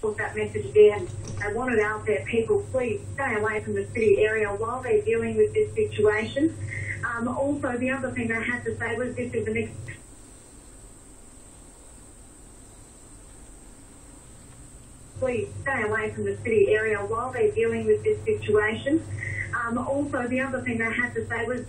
put that message there. They wanted out there, people, please stay away from the city area while they're dealing with this situation. Um, also, the other thing I had to say was this is an ex- please stay away from the city area while they're dealing with this situation. Um, also, the other thing I had to say was